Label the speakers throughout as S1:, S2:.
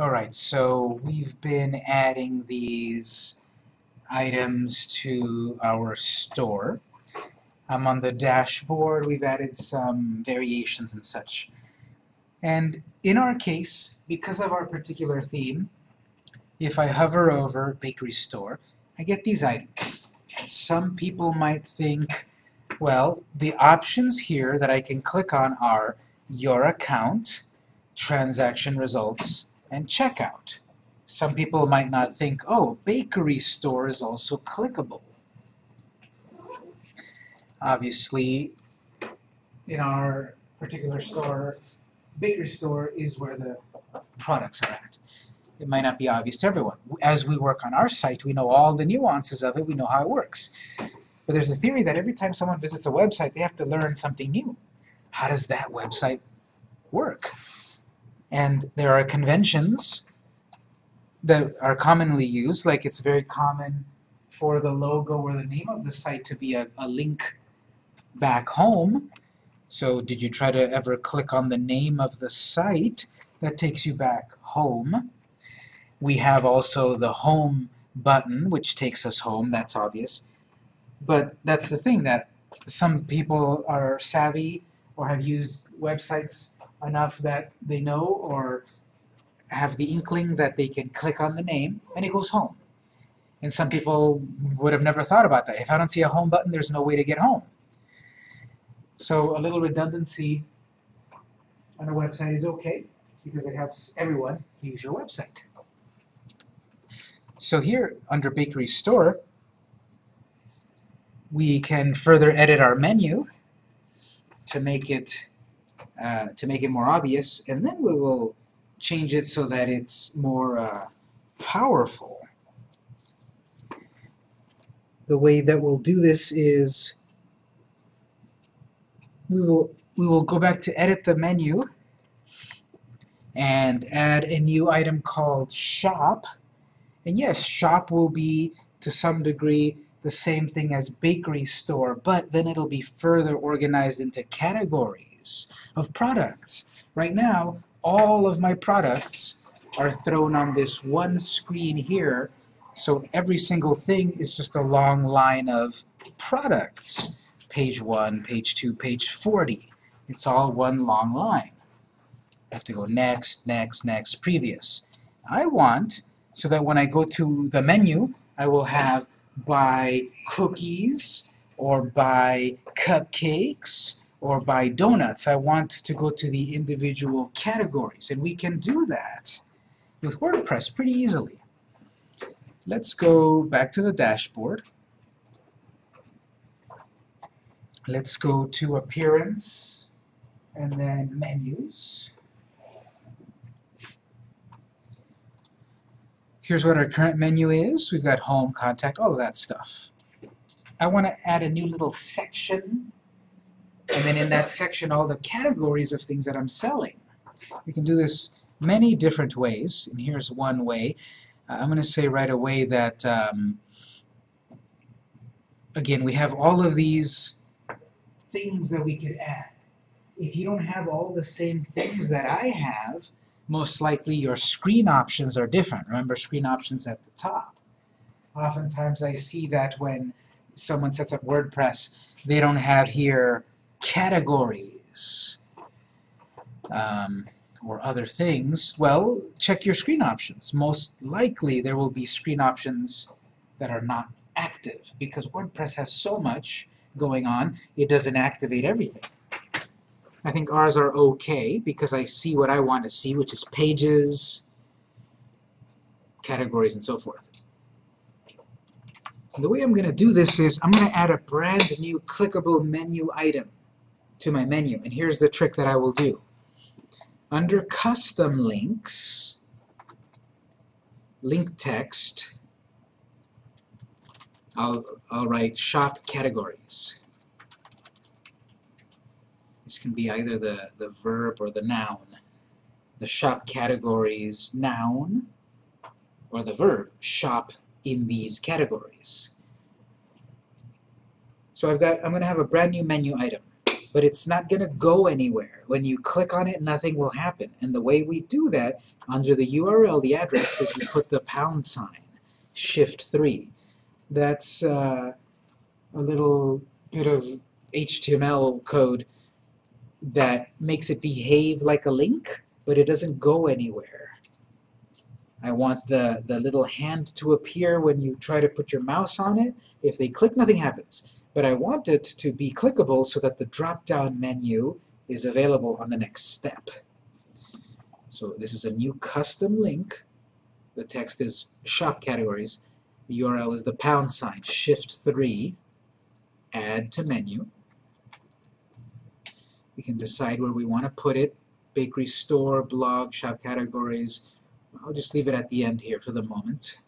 S1: Alright, so we've been adding these items to our store. Um, on the dashboard, we've added some variations and such. And in our case, because of our particular theme, if I hover over bakery store, I get these items. Some people might think, well, the options here that I can click on are your account, transaction results, and checkout. Some people might not think, oh, bakery store is also clickable. Obviously, in our particular store, bakery store is where the products are at. It might not be obvious to everyone. As we work on our site, we know all the nuances of it, we know how it works. But there's a theory that every time someone visits a website, they have to learn something new. How does that website work? And there are conventions that are commonly used, like it's very common for the logo or the name of the site to be a, a link back home. So did you try to ever click on the name of the site? That takes you back home. We have also the home button, which takes us home, that's obvious. But that's the thing, that some people are savvy or have used websites enough that they know or have the inkling that they can click on the name and it goes home. And some people would have never thought about that. If I don't see a home button, there's no way to get home. So a little redundancy on a website is okay because it helps everyone use your website. So here under Bakery Store, we can further edit our menu to make it uh, to make it more obvious, and then we will change it so that it's more uh, powerful. The way that we'll do this is we will we will go back to edit the menu and add a new item called shop. And yes, shop will be to some degree the same thing as bakery store, but then it'll be further organized into categories of products. Right now, all of my products are thrown on this one screen here, so every single thing is just a long line of products. Page 1, page 2, page 40. It's all one long line. I have to go next, next, next, previous. I want so that when I go to the menu, I will have buy cookies or buy cupcakes or buy donuts. I want to go to the individual categories, and we can do that with WordPress pretty easily. Let's go back to the dashboard. Let's go to Appearance and then Menus. Here's what our current menu is. We've got Home, Contact, all of that stuff. I want to add a new little section, and then in that section all the categories of things that I'm selling. We can do this many different ways, and here's one way. Uh, I'm going to say right away that, um, again, we have all of these things that we could add. If you don't have all the same things that I have, most likely your screen options are different. Remember screen options at the top. Oftentimes I see that when someone sets up WordPress, they don't have here categories um, or other things. Well, check your screen options. Most likely there will be screen options that are not active because WordPress has so much going on, it doesn't activate everything. I think ours are okay because I see what I want to see, which is pages, categories, and so forth. The way I'm going to do this is I'm going to add a brand new clickable menu item to my menu. And here's the trick that I will do. Under custom links, link text, I'll, I'll write shop categories. This can be either the, the verb or the noun. The shop categories noun or the verb shop in these categories. So I've got I'm going to have a brand new menu item. But it's not going to go anywhere. When you click on it, nothing will happen. And the way we do that, under the URL, the address, is you put the pound sign, shift 3. That's uh, a little bit of HTML code that makes it behave like a link, but it doesn't go anywhere. I want the, the little hand to appear when you try to put your mouse on it. If they click, nothing happens. But I want it to be clickable so that the drop-down menu is available on the next step. So this is a new custom link. The text is shop categories. The URL is the pound sign, shift 3, add to menu. We can decide where we want to put it, bakery store, blog, shop categories. I'll just leave it at the end here for the moment.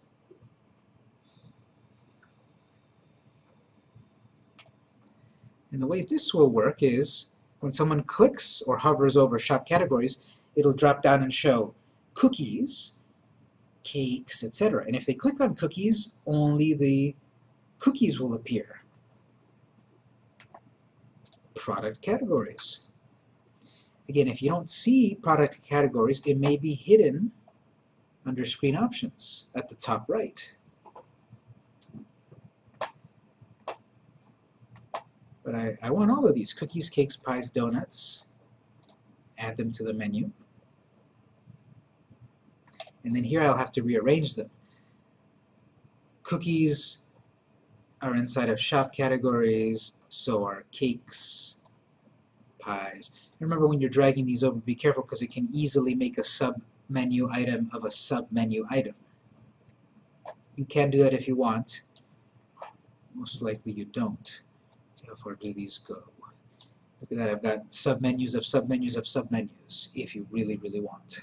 S1: And the way this will work is when someone clicks or hovers over shop categories, it'll drop down and show cookies, cakes, etc. And if they click on cookies, only the cookies will appear. Product categories. Again, if you don't see product categories, it may be hidden under screen options at the top right. But I, I want all of these, cookies, cakes, pies, donuts. Add them to the menu. And then here I'll have to rearrange them. Cookies are inside of shop categories, so are cakes, pies. And remember when you're dragging these over, be careful because it can easily make a sub-menu item of a sub-menu item. You can do that if you want. Most likely you don't. Far do these go? Look at that, I've got submenus of submenus of submenus, if you really, really want.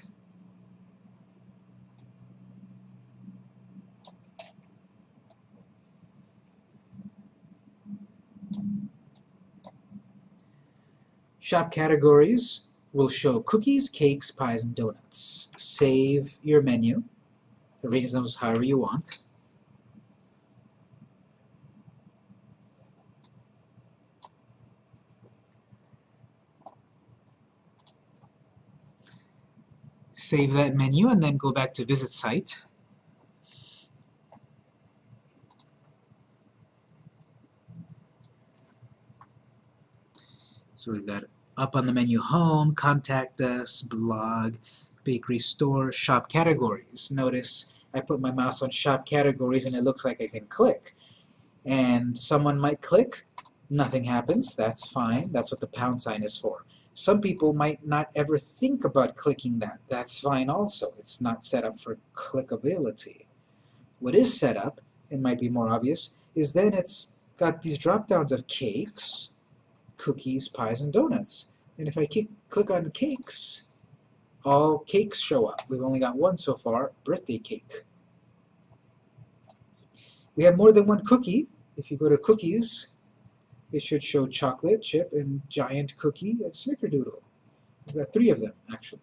S1: Shop categories will show cookies, cakes, pies, and donuts. Save your menu. Arrange those however you want. Save that menu and then go back to visit site. So we've got up on the menu home, contact us, blog, bakery store, shop categories. Notice I put my mouse on shop categories and it looks like I can click. And someone might click, nothing happens, that's fine, that's what the pound sign is for. Some people might not ever think about clicking that. That's fine also. It's not set up for clickability. What is set up, and might be more obvious, is then it's got these drop-downs of cakes, cookies, pies, and donuts. And if I click on cakes, all cakes show up. We've only got one so far, birthday cake. We have more than one cookie. If you go to cookies, it should show chocolate chip and giant cookie and snickerdoodle. We've got three of them, actually.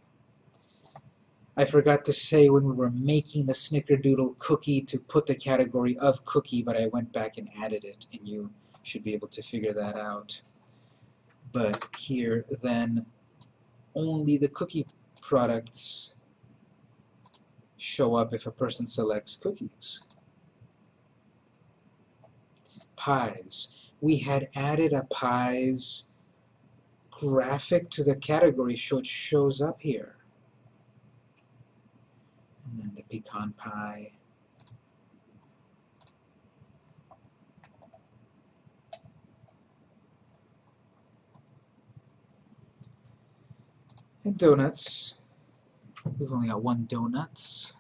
S1: I forgot to say when we were making the snickerdoodle cookie to put the category of cookie, but I went back and added it, and you should be able to figure that out. But here, then, only the cookie products show up if a person selects cookies. Pies we had added a pies graphic to the category so it shows up here. And then the pecan pie. And donuts. We've only got one donuts.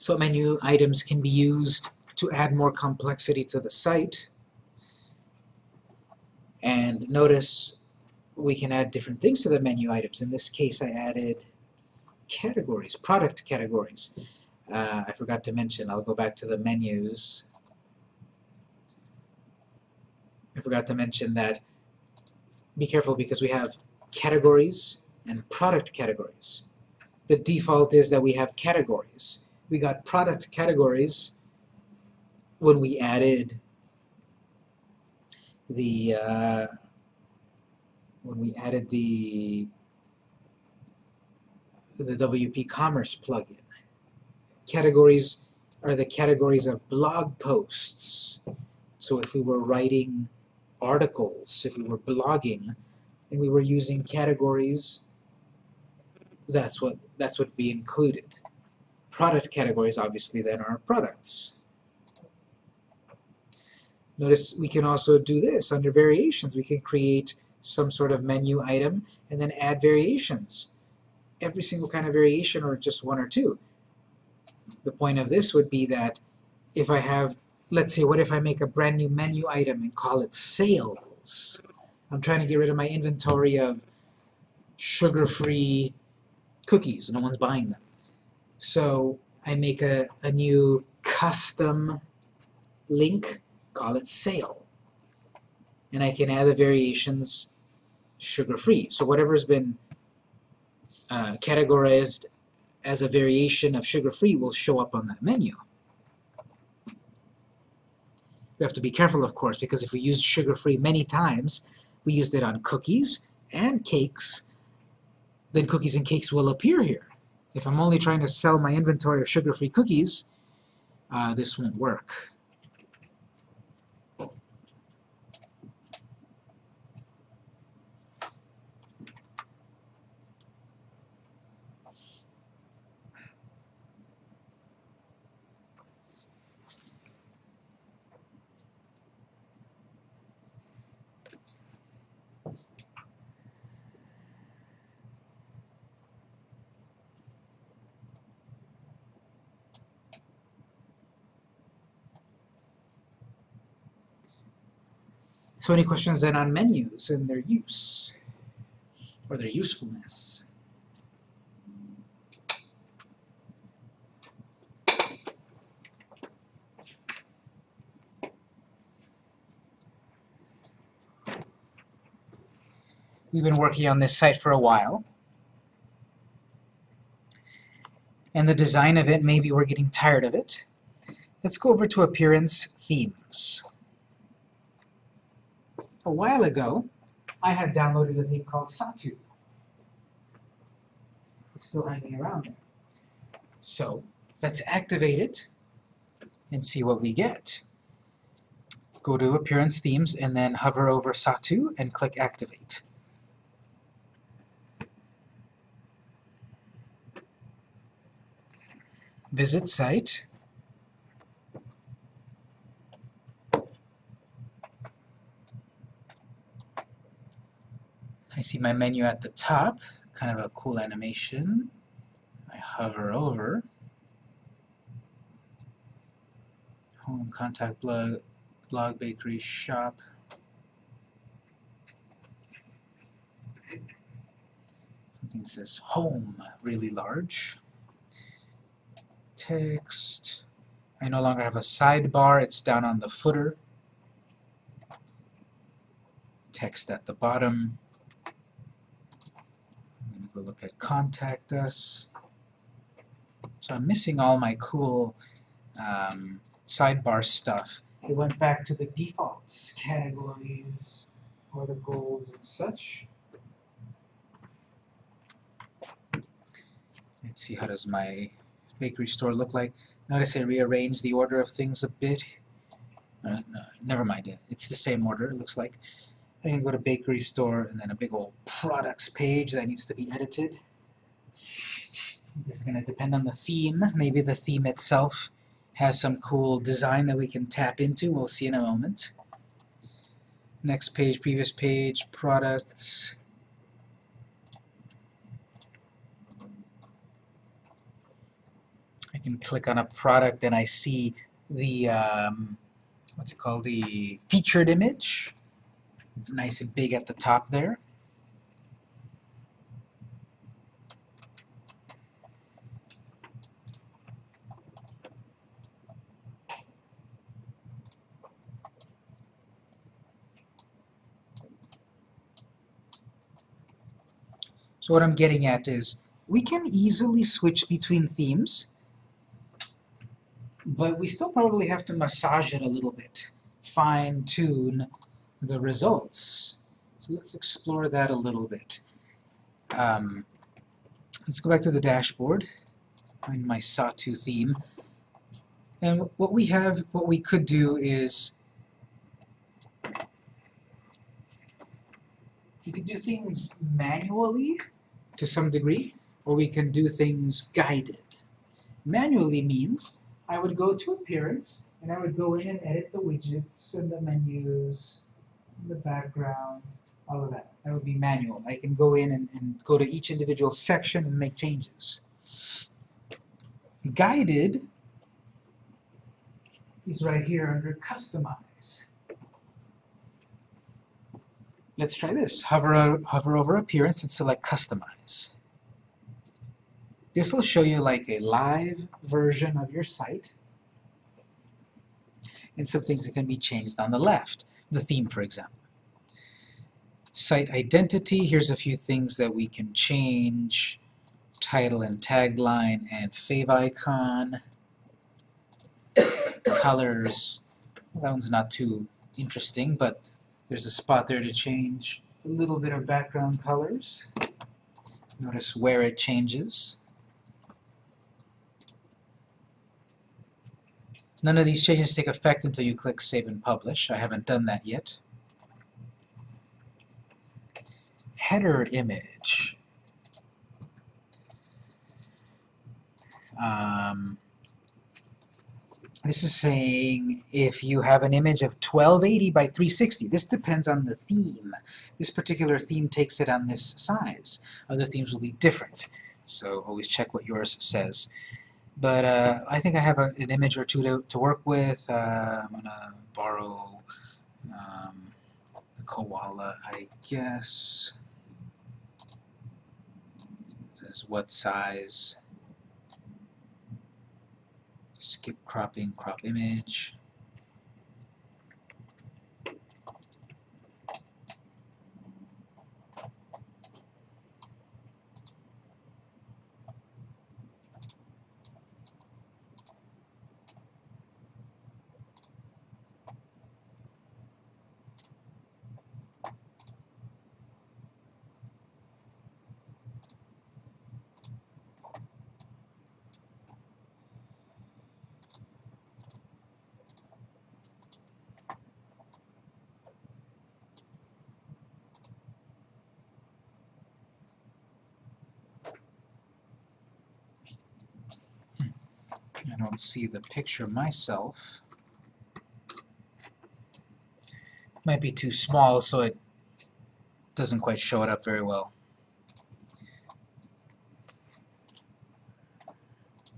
S1: So menu items can be used to add more complexity to the site. And notice we can add different things to the menu items. In this case, I added categories, product categories. Uh, I forgot to mention, I'll go back to the menus. I forgot to mention that be careful because we have categories and product categories. The default is that we have categories. We got product categories when we added the uh, when we added the the WP eCommerce plugin. Categories are the categories of blog posts. So if we were writing articles, if we were blogging, and we were using categories, that's what that's what be included. Product categories obviously then are products. Notice we can also do this under variations. We can create some sort of menu item and then add variations. Every single kind of variation or just one or two. The point of this would be that if I have, let's say, what if I make a brand new menu item and call it sales? I'm trying to get rid of my inventory of sugar-free cookies. No one's buying them. So I make a, a new custom link, call it sale. And I can add the variations sugar-free. So whatever's been uh, categorized as a variation of sugar-free will show up on that menu. We have to be careful, of course, because if we use sugar-free many times, we used it on cookies and cakes, then cookies and cakes will appear here. If I'm only trying to sell my inventory of sugar-free cookies, uh, this won't work. So any questions then on menus and their use, or their usefulness? We've been working on this site for a while. And the design of it, maybe we're getting tired of it. Let's go over to Appearance Themes a while ago, I had downloaded a theme called Satu. It's still hanging around there. So let's activate it and see what we get. Go to Appearance Themes and then hover over Satu and click Activate. Visit site. I see my menu at the top, kind of a cool animation. I hover over. Home, contact blog, blog, bakery, shop. Something says home, really large. Text. I no longer have a sidebar, it's down on the footer. Text at the bottom go look at Contact Us. So I'm missing all my cool um, sidebar stuff. It went back to the defaults, categories, articles, and such. Let's see, how does my bakery store look like? Notice I rearranged the order of things a bit. Uh, no, never mind, it's the same order, it looks like. I can go to bakery store and then a big old products page that needs to be edited. This is going to depend on the theme. Maybe the theme itself has some cool design that we can tap into. We'll see in a moment. Next page, previous page, products. I can click on a product and I see the, um, what's it called, the featured image. Nice and big at the top there. So what I'm getting at is we can easily switch between themes, but we still probably have to massage it a little bit, fine-tune the results. So let's explore that a little bit. Um, let's go back to the dashboard, find my Satu theme. And what we have, what we could do is we could do things manually to some degree, or we can do things guided. Manually means I would go to Appearance, and I would go in and edit the widgets and the menus, the background, all of that. That would be manual. I can go in and, and go to each individual section and make changes. Guided is right here under Customize. Let's try this. Hover, hover over Appearance and select Customize. This will show you like a live version of your site and some things that can be changed on the left. The theme, for example. Site identity, here's a few things that we can change. Title and tagline and fav icon. Colors, that one's not too interesting, but there's a spot there to change a little bit of background colors. Notice where it changes. None of these changes take effect until you click Save and Publish. I haven't done that yet. Header image. Um, this is saying if you have an image of 1280 by 360, this depends on the theme. This particular theme takes it on this size. Other themes will be different, so always check what yours says. But uh, I think I have a, an image or two to, to work with. Uh, I'm going to borrow um, the koala, I guess. Says what size skip cropping, crop image. I don't see the picture myself. Might be too small, so it doesn't quite show it up very well.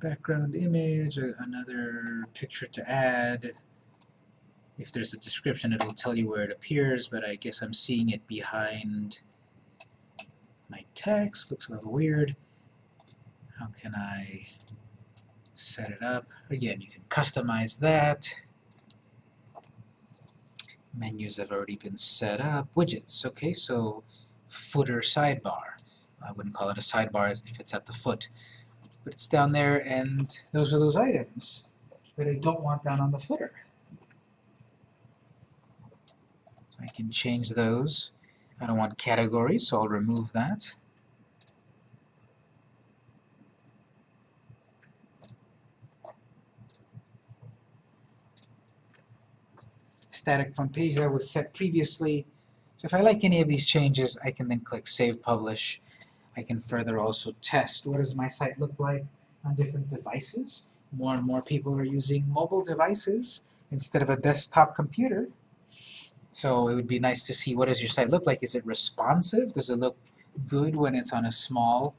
S1: Background image, uh, another picture to add. If there's a description, it'll tell you where it appears, but I guess I'm seeing it behind my text. Looks a little weird. How can I set it up. Again, you can customize that. Menus have already been set up. Widgets, okay, so footer sidebar. I wouldn't call it a sidebar if it's at the foot. But it's down there, and those are those items that I don't want down on the footer. So I can change those. I don't want categories, so I'll remove that. Static front page that was set previously. So if I like any of these changes, I can then click Save Publish. I can further also test what does my site look like on different devices. More and more people are using mobile devices instead of a desktop computer. So it would be nice to see what does your site look like. Is it responsive? Does it look good when it's on a small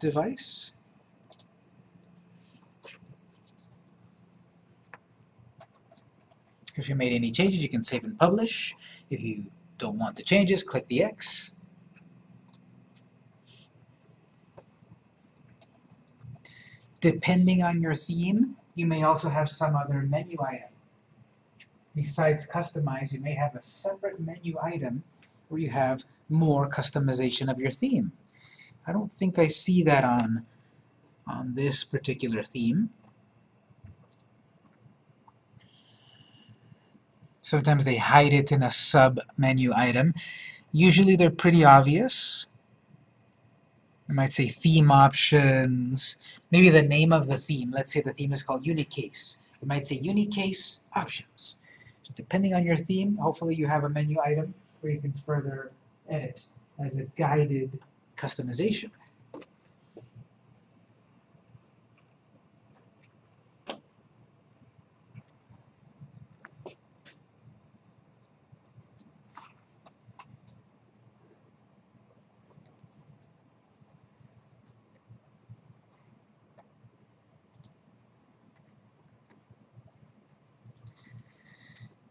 S1: device? If you made any changes, you can save and publish. If you don't want the changes, click the X. Depending on your theme, you may also have some other menu item. Besides customize, you may have a separate menu item where you have more customization of your theme. I don't think I see that on, on this particular theme. Sometimes they hide it in a sub-menu item. Usually they're pretty obvious. I might say theme options, maybe the name of the theme. Let's say the theme is called Unicase. It might say Unicase options. So depending on your theme, hopefully you have a menu item where you can further edit as a guided customization.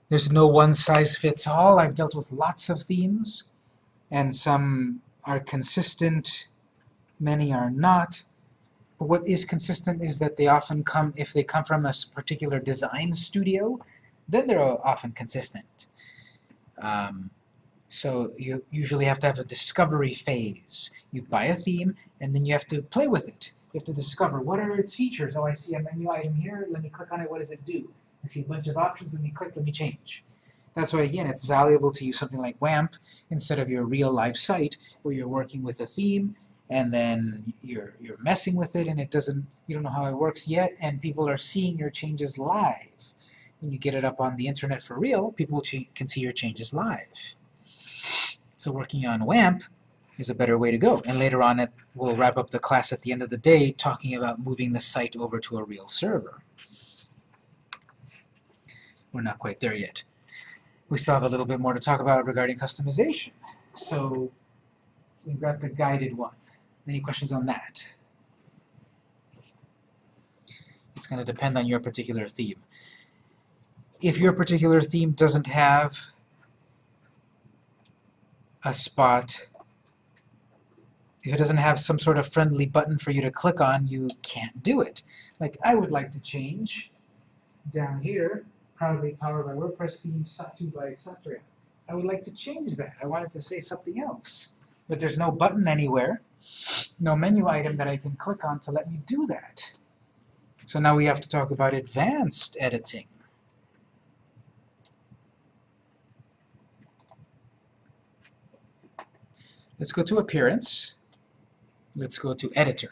S1: There's no one size fits all. I've dealt with lots of themes, and some are consistent, many are not. But what is consistent is that they often come, if they come from a particular design studio, then they're often consistent. Um, so you usually have to have a discovery phase. You buy a theme, and then you have to play with it. You have to discover what are its features. Oh, I see a menu item here. Let me click on it. What does it do? I see a bunch of options, let me click, let me change. That's why, again, it's valuable to use something like WAMP instead of your real life site where you're working with a theme and then you're, you're messing with it and it doesn't, you don't know how it works yet and people are seeing your changes live. When you get it up on the internet for real, people can see your changes live. So working on WAMP is a better way to go. And later on, it, we'll wrap up the class at the end of the day talking about moving the site over to a real server. We're not quite there yet. We still have a little bit more to talk about regarding customization. So we've got the guided one. Any questions on that? It's going to depend on your particular theme. If your particular theme doesn't have a spot, if it doesn't have some sort of friendly button for you to click on, you can't do it. Like I would like to change down here proudly powered by WordPress theme Satu by Satrya. I would like to change that. I wanted to say something else. But there's no button anywhere, no menu item that I can click on to let me do that. So now we have to talk about advanced editing. Let's go to Appearance. Let's go to Editor.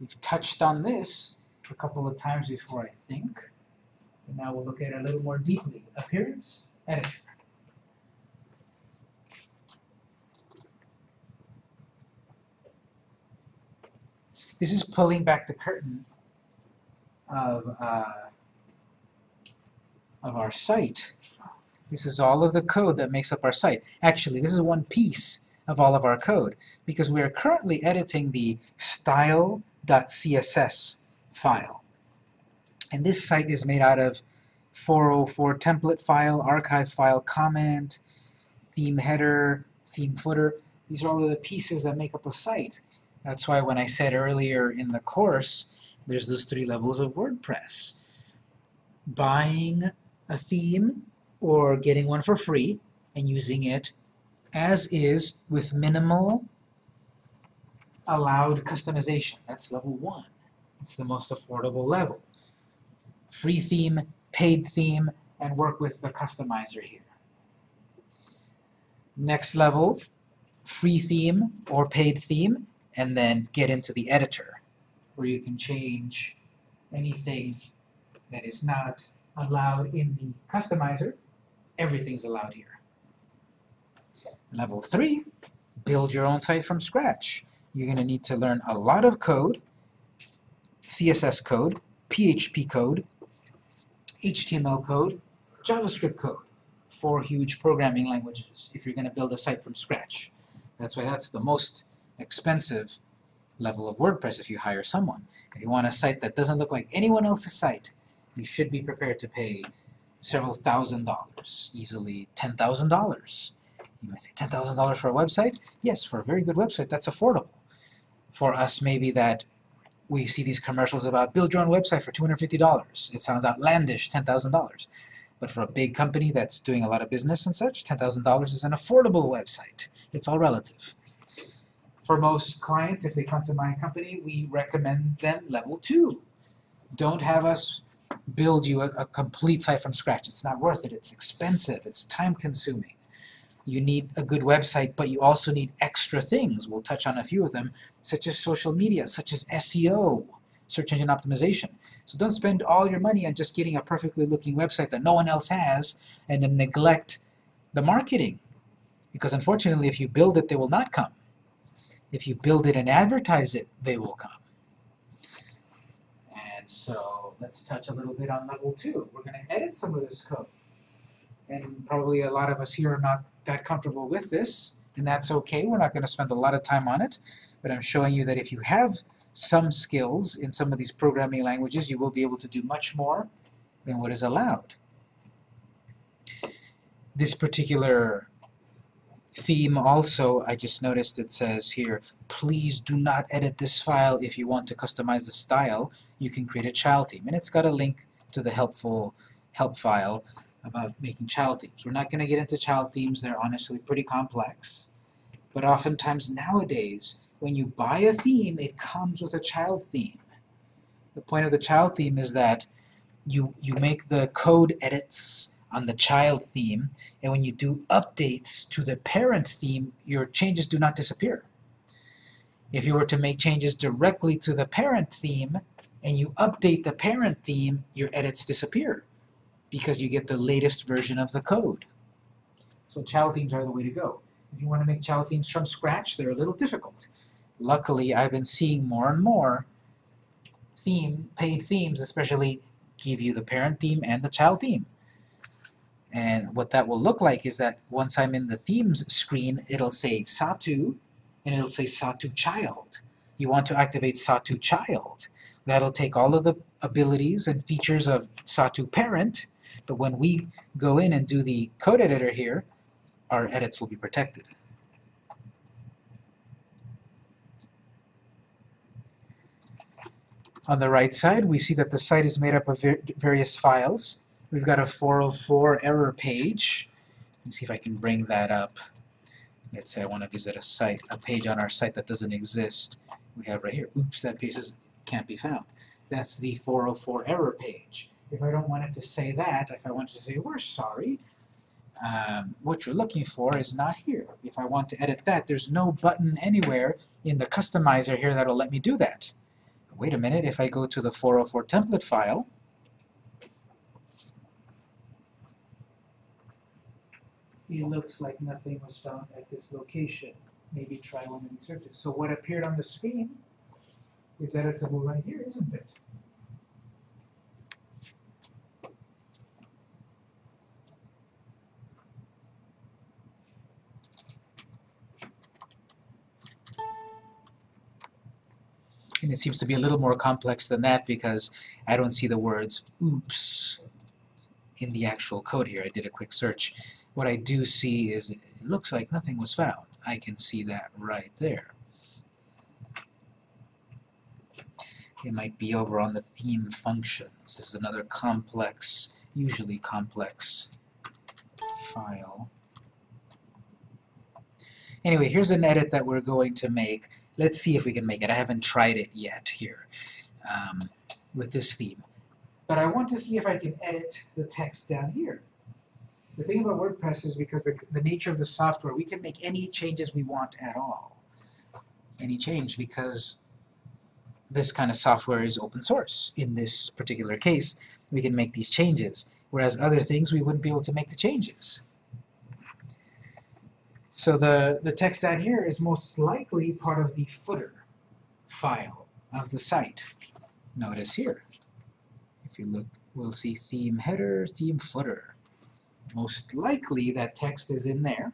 S1: We've touched on this a couple of times before, I think. And now we'll look at it a little more deeply. Appearance, editor. This is pulling back the curtain of, uh, of our site. This is all of the code that makes up our site. Actually, this is one piece of all of our code because we are currently editing the style.css file. And this site is made out of 404 template file, archive file, comment, theme header, theme footer. These are all of the pieces that make up a site. That's why when I said earlier in the course, there's those three levels of WordPress. Buying a theme or getting one for free and using it as is with minimal allowed customization. That's level one. It's the most affordable level free theme, paid theme, and work with the customizer here. Next level, free theme or paid theme, and then get into the editor, where you can change anything that is not allowed in the customizer. Everything's allowed here. Level 3, build your own site from scratch. You're going to need to learn a lot of code, CSS code, PHP code, HTML code, JavaScript code, four huge programming languages if you're going to build a site from scratch. That's why that's the most expensive level of WordPress if you hire someone. If you want a site that doesn't look like anyone else's site, you should be prepared to pay several thousand dollars, easily ten thousand dollars. You might say ten thousand dollars for a website? Yes, for a very good website, that's affordable. For us, maybe that we see these commercials about build your own website for two hundred fifty dollars. It sounds outlandish, ten thousand dollars. But for a big company that's doing a lot of business and such, ten thousand dollars is an affordable website. It's all relative. For most clients, if they come to my company, we recommend them level two. Don't have us build you a, a complete site from scratch. It's not worth it. It's expensive. It's time consuming. You need a good website, but you also need extra things. We'll touch on a few of them, such as social media, such as SEO, search engine optimization. So don't spend all your money on just getting a perfectly looking website that no one else has and then neglect the marketing. Because unfortunately, if you build it, they will not come. If you build it and advertise it, they will come. And so let's touch a little bit on level two. We're going to edit some of this code. And probably a lot of us here are not that comfortable with this, and that's okay. We're not going to spend a lot of time on it, but I'm showing you that if you have some skills in some of these programming languages, you will be able to do much more than what is allowed. This particular theme also, I just noticed it says here, please do not edit this file if you want to customize the style. You can create a child theme. And it's got a link to the helpful help file about making child themes. We're not going to get into child themes. They're honestly pretty complex. But oftentimes nowadays, when you buy a theme, it comes with a child theme. The point of the child theme is that you, you make the code edits on the child theme, and when you do updates to the parent theme, your changes do not disappear. If you were to make changes directly to the parent theme, and you update the parent theme, your edits disappear because you get the latest version of the code. So child themes are the way to go. If you want to make child themes from scratch, they're a little difficult. Luckily, I've been seeing more and more theme, paid themes especially, give you the parent theme and the child theme. And what that will look like is that once I'm in the themes screen, it'll say Satu, and it'll say Satu Child. You want to activate Satu Child. That'll take all of the abilities and features of Satu Parent, but when we go in and do the code editor here, our edits will be protected. On the right side, we see that the site is made up of various files. We've got a 404 error page. Let me see if I can bring that up. Let's say I want to visit a site, a page on our site that doesn't exist. We have right here, oops, that page is, can't be found. That's the 404 error page. If I don't want it to say that, if I want to say, we're sorry, um, what you're looking for is not here. If I want to edit that, there's no button anywhere in the customizer here that'll let me do that. Wait a minute, if I go to the 404 template file, it looks like nothing was found at this location. Maybe try one of these searches. So what appeared on the screen is editable right here, isn't it? And it seems to be a little more complex than that because I don't see the words oops in the actual code here. I did a quick search. What I do see is it looks like nothing was found. I can see that right there. It might be over on the theme functions. This is another complex, usually complex file. Anyway, here's an edit that we're going to make Let's see if we can make it. I haven't tried it yet here um, with this theme. But I want to see if I can edit the text down here. The thing about WordPress is because the, the nature of the software, we can make any changes we want at all. Any change because this kind of software is open source. In this particular case, we can make these changes. Whereas other things, we wouldn't be able to make the changes. So the, the text down here is most likely part of the footer file of the site. Notice here. If you look, we'll see theme header, theme footer. Most likely that text is in there.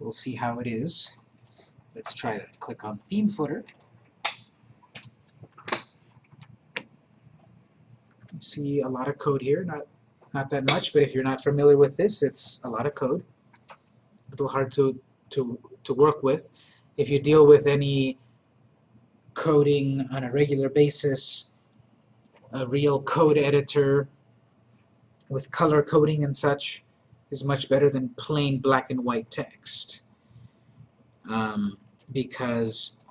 S1: We'll see how it is. Let's try to Click on theme footer. see a lot of code here, not not that much, but if you're not familiar with this, it's a lot of code. A little hard to, to, to work with. If you deal with any coding on a regular basis, a real code editor with color coding and such is much better than plain black and white text. Um, because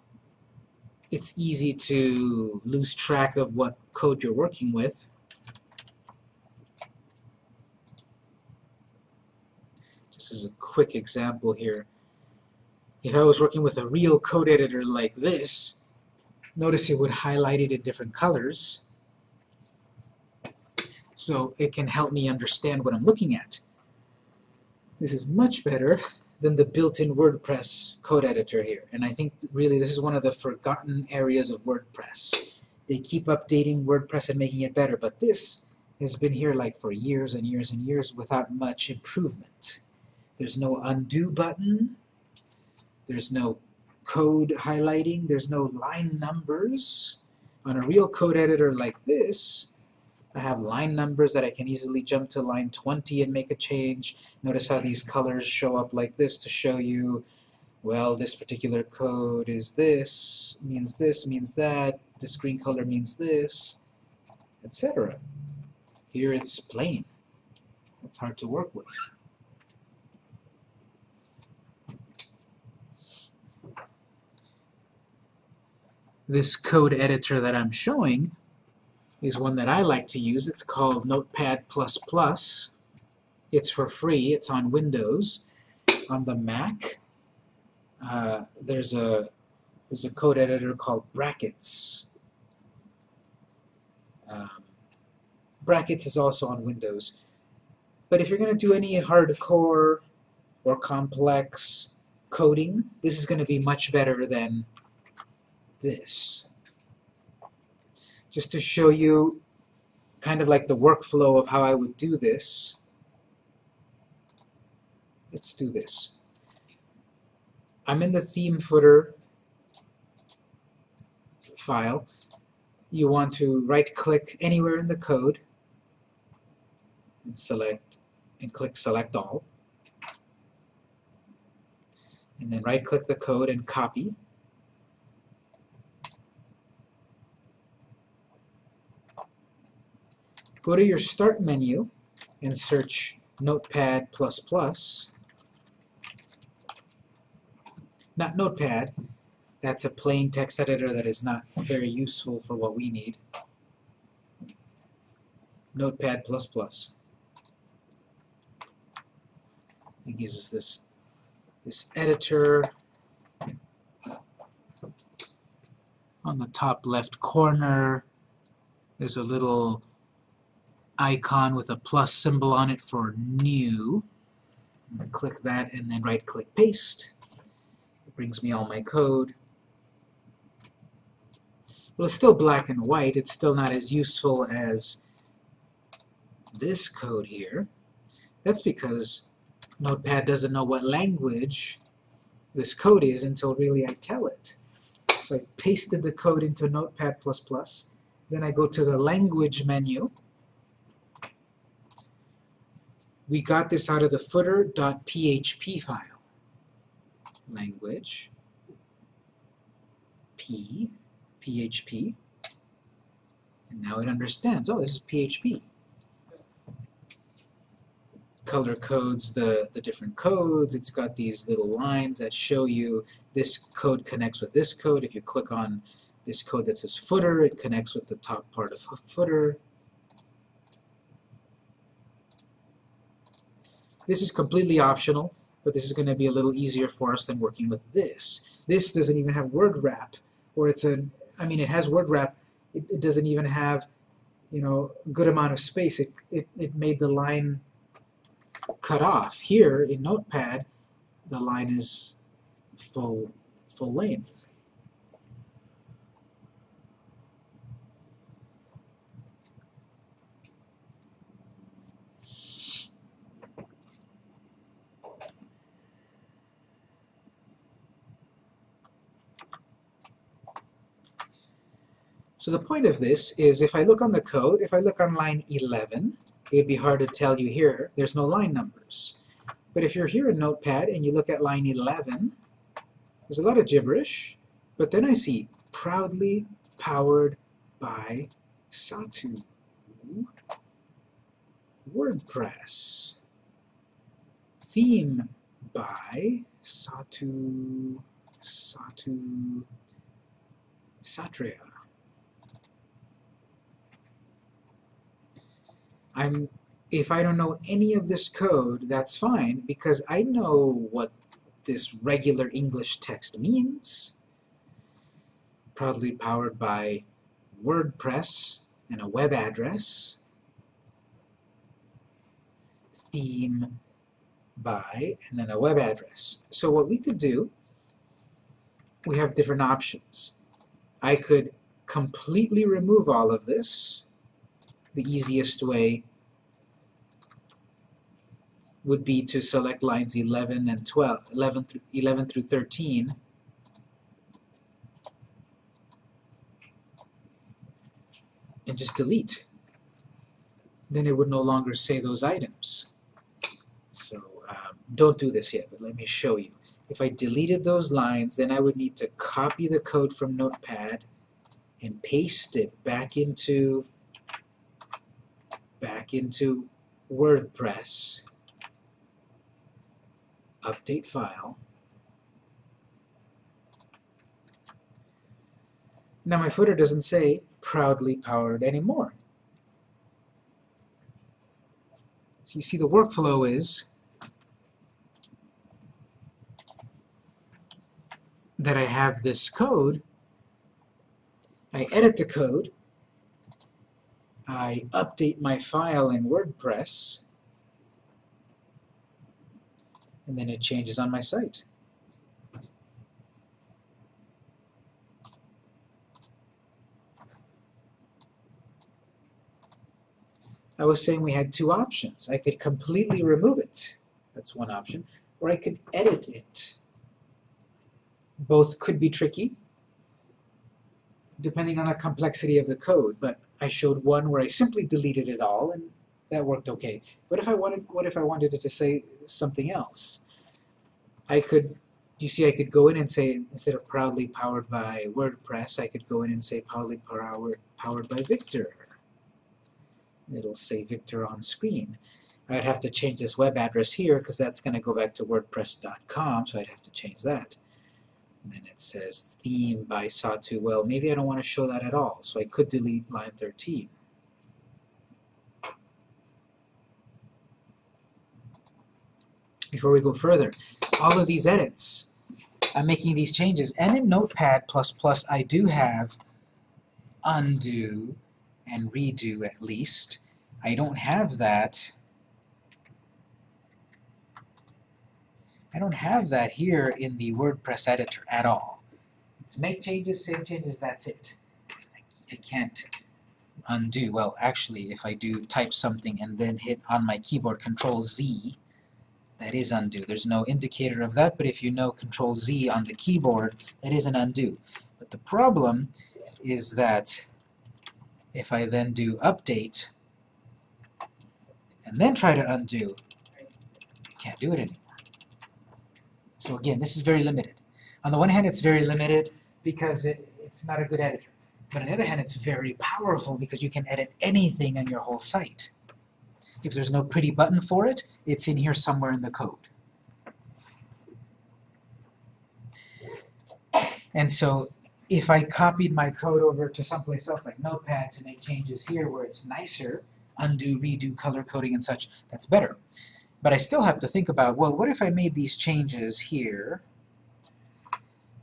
S1: it's easy to lose track of what code you're working with. Just as a quick example here, if I was working with a real code editor like this, notice it would highlight it in different colors so it can help me understand what I'm looking at. This is much better than the built-in WordPress code editor here. And I think really this is one of the forgotten areas of WordPress. They keep updating WordPress and making it better, but this has been here like for years and years and years without much improvement. There's no undo button. There's no code highlighting. There's no line numbers. On a real code editor like this, I have line numbers that I can easily jump to line 20 and make a change. Notice how these colors show up like this to show you, well, this particular code is this, means this, means that, this green color means this, etc. Here it's plain. It's hard to work with. This code editor that I'm showing is one that I like to use. It's called Notepad++. It's for free. It's on Windows. On the Mac, uh, there's a there's a code editor called Brackets. Um, Brackets is also on Windows. But if you're going to do any hardcore or complex coding, this is going to be much better than this just to show you kind of like the workflow of how I would do this. Let's do this. I'm in the theme footer file. You want to right click anywhere in the code and select and click select all. And then right click the code and copy. Go to your Start menu and search Notepad++. Not Notepad, that's a plain text editor that is not very useful for what we need. Notepad++. It gives us this, this editor on the top left corner. There's a little icon with a plus symbol on it for new. click that and then right click paste. It brings me all my code. Well, it's still black and white. It's still not as useful as this code here. That's because Notepad doesn't know what language this code is until really I tell it. So I pasted the code into Notepad++. Then I go to the language menu we got this out of the footer.php file. Language, P, PHP, and now it understands, oh, this is PHP. Color codes the, the different codes. It's got these little lines that show you this code connects with this code. If you click on this code that says footer, it connects with the top part of footer. This is completely optional, but this is going to be a little easier for us than working with this. This doesn't even have word wrap, or it's a, I mean, it has word wrap, it, it doesn't even have, you know, a good amount of space. It, it, it made the line cut off. Here in Notepad, the line is full, full length. So the point of this is if I look on the code, if I look on line 11, it'd be hard to tell you here, there's no line numbers. But if you're here in Notepad and you look at line 11, there's a lot of gibberish, but then I see proudly powered by Satu. WordPress. Theme by Satu Satu Satrya. I'm if I don't know any of this code, that's fine because I know what this regular English text means. Proudly powered by WordPress and a web address. Theme by, and then a web address. So what we could do, we have different options. I could completely remove all of this. The easiest way would be to select lines 11 and 12, 11 through, 11 through 13, and just delete. Then it would no longer say those items. So um, don't do this yet, but let me show you. If I deleted those lines, then I would need to copy the code from Notepad and paste it back into back into WordPress update file. Now my footer doesn't say proudly powered anymore. So you see the workflow is that I have this code, I edit the code, I update my file in WordPress, and then it changes on my site. I was saying we had two options. I could completely remove it, that's one option, or I could edit it. Both could be tricky, depending on the complexity of the code, but I showed one where I simply deleted it all, and that worked okay. What if I wanted what if I wanted it to say something else? I could you see I could go in and say instead of proudly powered by WordPress I could go in and say proudly powered powered by Victor. It'll say Victor on screen. I'd have to change this web address here because that's going to go back to wordpress.com so I'd have to change that. And then it says theme by Satu. Well, maybe I don't want to show that at all, so I could delete line 13. Before we go further. All of these edits, I'm making these changes. And in Notepad++, Plus I do have undo and redo at least. I don't have that. I don't have that here in the WordPress editor at all. It's make changes, save changes, that's it. I can't undo. Well, actually, if I do type something and then hit on my keyboard Control Z, that is undo. There's no indicator of that, but if you know Control Z on the keyboard, that is an undo. But the problem is that if I then do update and then try to undo, can't do it anymore. So again, this is very limited. On the one hand, it's very limited because it, it's not a good editor. But on the other hand, it's very powerful because you can edit anything on your whole site. If there's no pretty button for it, it's in here somewhere in the code. And so if I copied my code over to someplace else like Notepad to make changes here where it's nicer, undo, redo, color coding and such, that's better. But I still have to think about, well, what if I made these changes here,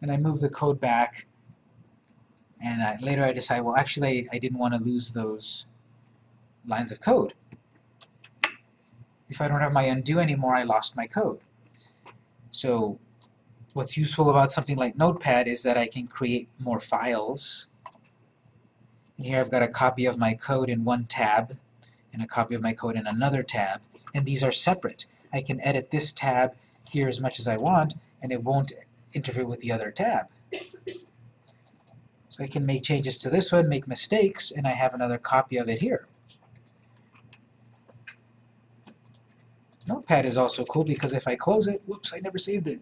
S1: and I move the code back, and I, later I decide, well, actually, I didn't want to lose those lines of code. If I don't have my undo anymore, I lost my code. So what's useful about something like Notepad is that I can create more files. And here I've got a copy of my code in one tab, and a copy of my code in another tab, and these are separate. I can edit this tab here as much as I want, and it won't interfere with the other tab. So I can make changes to this one, make mistakes, and I have another copy of it here. Notepad is also cool because if I close it, whoops, I never saved it.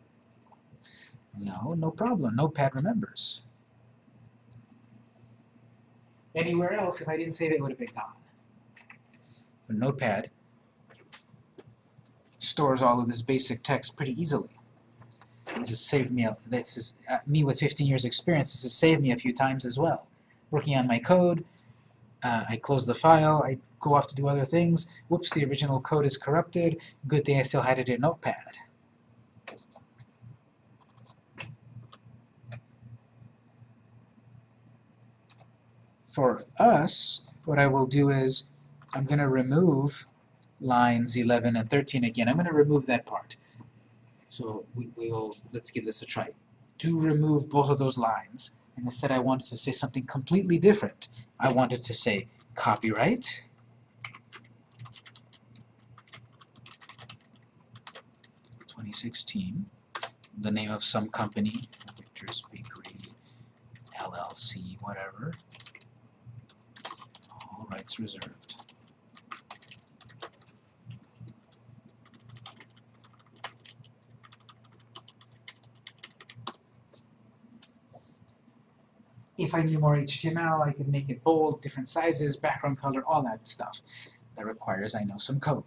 S1: No, no problem. Notepad remembers. Anywhere else, if I didn't save it, it would have been gone. But Notepad stores all of this basic text pretty easily. This has saved me, this is, uh, me with 15 years experience, this has saved me a few times as well. Working on my code, uh, I close the file, I go off to do other things, whoops, the original code is corrupted, good thing I still had it in Notepad. For us, what I will do is, I'm going to remove lines 11 and 13 again. I'm going to remove that part. So we, will, let's give this a try. Do remove both of those lines. And instead I wanted to say something completely different. I wanted to say copyright. Twenty sixteen, the name of some company, Victor's Bakery, LLC, whatever. All rights reserved. If I knew more HTML, I could make it bold, different sizes, background color, all that stuff. That requires I know some code.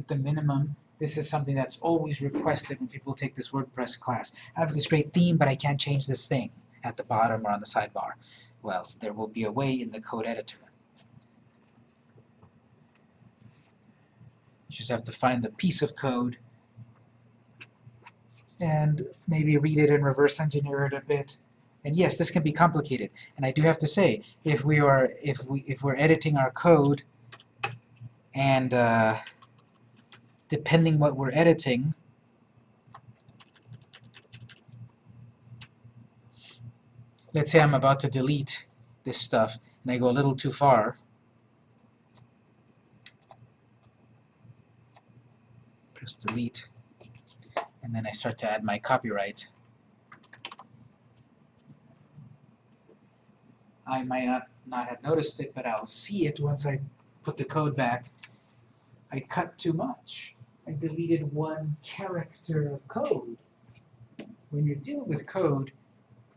S1: At the minimum, this is something that's always requested when people take this WordPress class. I have this great theme, but I can't change this thing at the bottom or on the sidebar. Well, there will be a way in the code editor. You just have to find the piece of code and maybe read it and reverse engineer it a bit and yes, this can be complicated. And I do have to say, if we are if we if we're editing our code and uh, depending what we're editing, let's say I'm about to delete this stuff and I go a little too far, press delete, and then I start to add my copyright. I might not, not have noticed it, but I'll see it once I put the code back. I cut too much. I deleted one character of code. When you're dealing with code,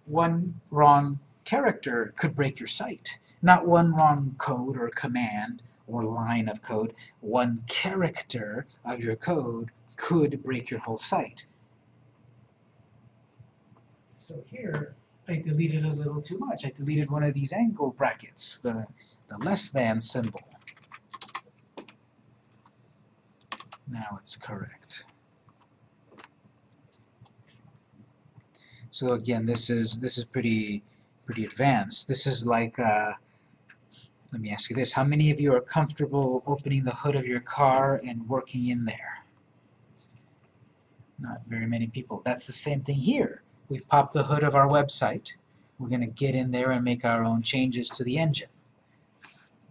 S1: one wrong character could break your site. Not one wrong code or command or line of code. One character of your code could break your whole site. So here, I deleted a little too much. I deleted one of these angle brackets, the, the less than symbol. Now it's correct. So again, this is this is pretty pretty advanced. This is like uh, let me ask you this: How many of you are comfortable opening the hood of your car and working in there? Not very many people. That's the same thing here. We pop the hood of our website. We're going to get in there and make our own changes to the engine.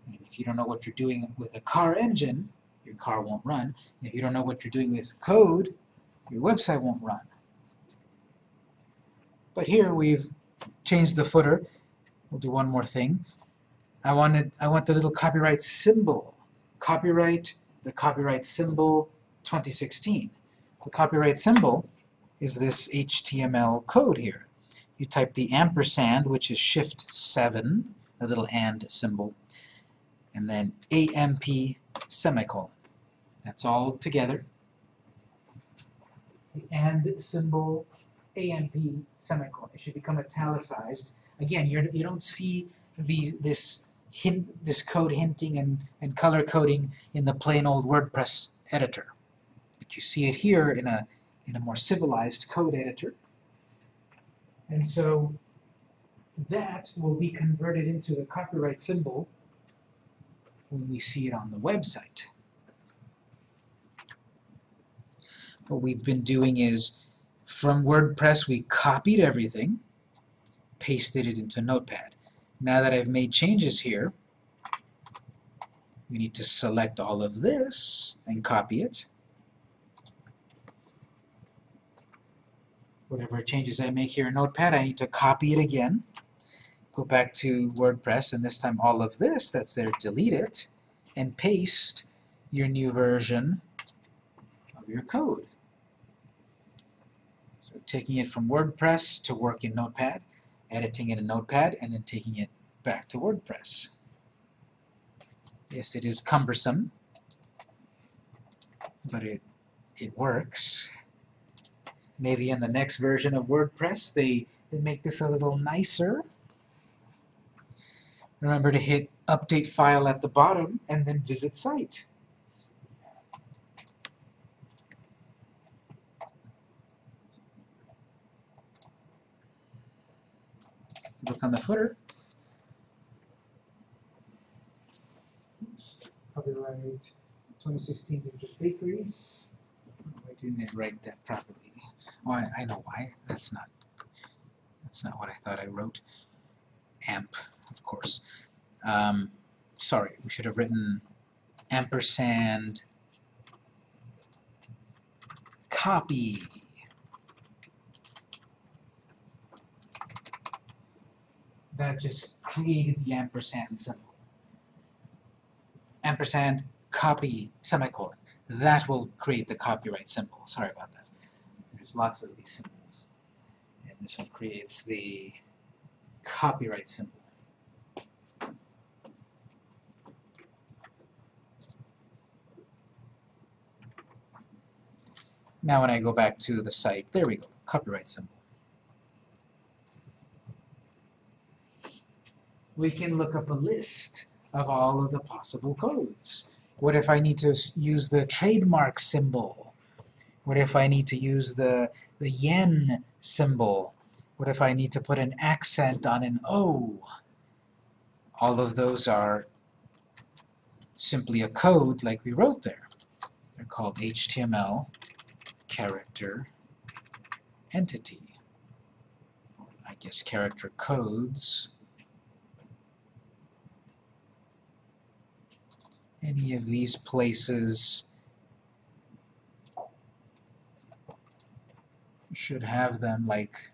S1: And if you don't know what you're doing with a car engine, your car won't run. if you don't know what you're doing with code, your website won't run. But here we've changed the footer. We'll do one more thing. I wanted I want the little copyright symbol. Copyright, the copyright symbol 2016. The copyright symbol is this HTML code here. You type the ampersand, which is shift 7, the little and symbol, and then AMP semicolon. That's all together. The and symbol, AMP semicolon. It should become italicized. Again, you're, you don't see these, this hint, this code hinting and, and color coding in the plain old WordPress editor. But you see it here in a in a more civilized code editor. And so that will be converted into the copyright symbol when we see it on the website. What we've been doing is, from WordPress, we copied everything, pasted it into Notepad. Now that I've made changes here, we need to select all of this and copy it. whatever changes I make here in Notepad, I need to copy it again, go back to WordPress, and this time all of this that's there, delete it, and paste your new version of your code. Taking it from WordPress to work in Notepad, editing it in Notepad, and then taking it back to WordPress. Yes, it is cumbersome, but it, it works. Maybe in the next version of WordPress they, they make this a little nicer. Remember to hit update file at the bottom and then visit site. Look on the footer. Copyright 2016 Vintage Bakery. Why didn't it write that properly? Oh, I, I know why. That's not that's not what I thought I wrote. Amp, of course. Um, sorry, we should have written ampersand copy. That just created the ampersand symbol. Ampersand copy semicolon. That will create the copyright symbol. Sorry about that. There's lots of these symbols. And this one creates the copyright symbol. Now when I go back to the site, there we go, copyright symbol. We can look up a list of all of the possible codes. What if I need to use the trademark symbol? What if I need to use the, the yen symbol? What if I need to put an accent on an O? All of those are simply a code like we wrote there. They're called HTML character entity. I guess character codes. Any of these places should have them like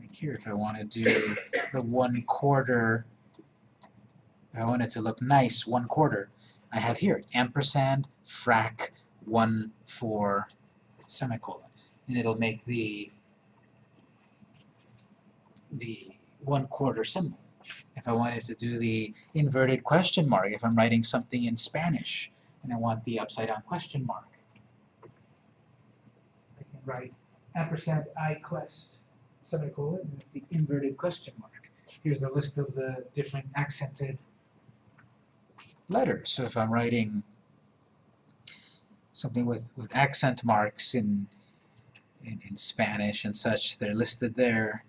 S1: like here if I want to do the one quarter I want it to look nice, one quarter. I have here ampersand frac 1 4 semicolon. And it'll make the the one quarter symbol. If I wanted to do the inverted question mark, if I'm writing something in Spanish and I want the upside down question mark, I can write ampersand iQuest semicolon, and it's the inverted question mark. Here's the list of the different accented letters. So if I'm writing something with, with accent marks in, in, in Spanish and such, they're listed there.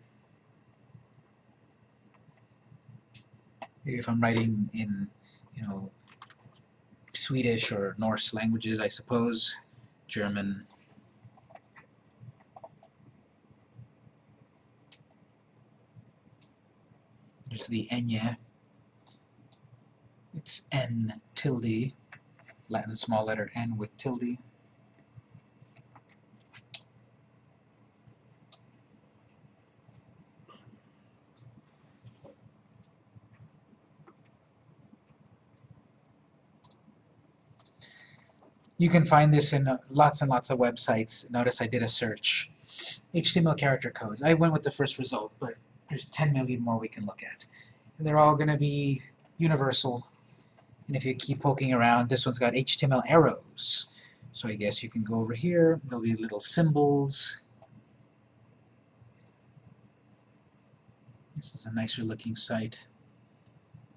S1: If I'm writing in, you know, Swedish or Norse languages, I suppose, German, there's the Enya it's N tilde, Latin small letter N with tilde. You can find this in lots and lots of websites. Notice I did a search. HTML character codes. I went with the first result, but there's 10 million more we can look at. And they're all going to be universal and if you keep poking around, this one's got HTML arrows. So I guess you can go over here, there'll be little symbols. This is a nicer looking site.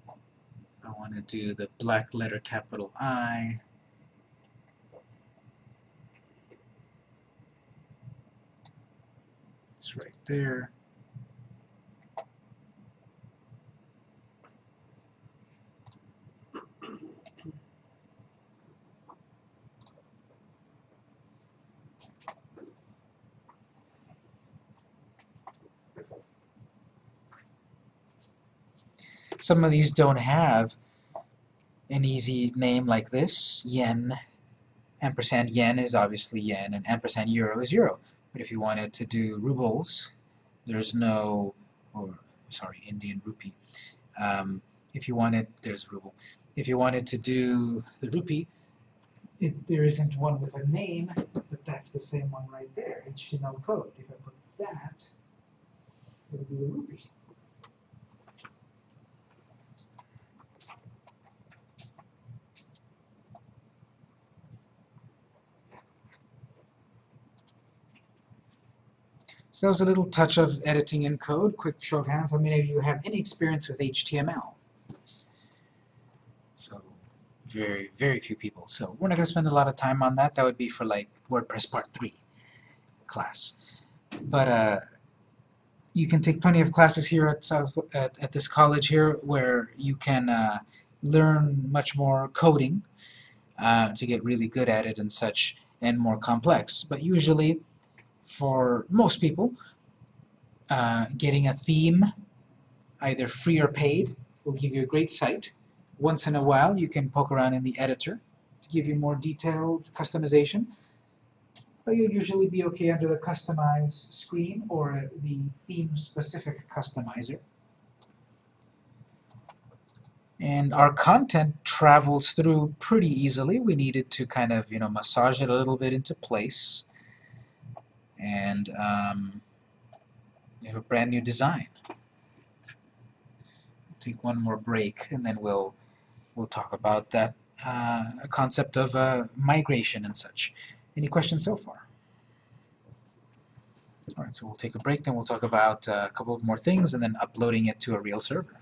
S1: I want to do the black letter capital I. It's right there. Some of these don't have an easy name like this, yen. Ampersand yen is obviously yen, and ampersand euro is euro. But if you wanted to do rubles, there's no, or sorry, Indian rupee. Um, If you wanted, there's ruble. If you wanted to do the rupee, it, there isn't one with a name, but that's the same one right there, HTML code. If I put that, it'll be the rupee. So that was a little touch of editing in code. Quick show of hands. How many of you have any experience with HTML? So very, very few people. So we're not going to spend a lot of time on that. That would be for like WordPress Part 3 class. But uh, you can take plenty of classes here at, South, at, at this college here where you can uh, learn much more coding uh, to get really good at it and such and more complex. But usually for most people, uh, getting a theme, either free or paid, will give you a great site. Once in a while, you can poke around in the editor to give you more detailed customization. But you'll usually be okay under the Customize screen or the theme-specific customizer. And our content travels through pretty easily. We needed to kind of, you know, massage it a little bit into place and um, we have a brand new design. Take one more break and then we'll we'll talk about that uh, concept of uh, migration and such. Any questions so far? Alright, so we'll take a break, then we'll talk about uh, a couple more things and then uploading it to a real server.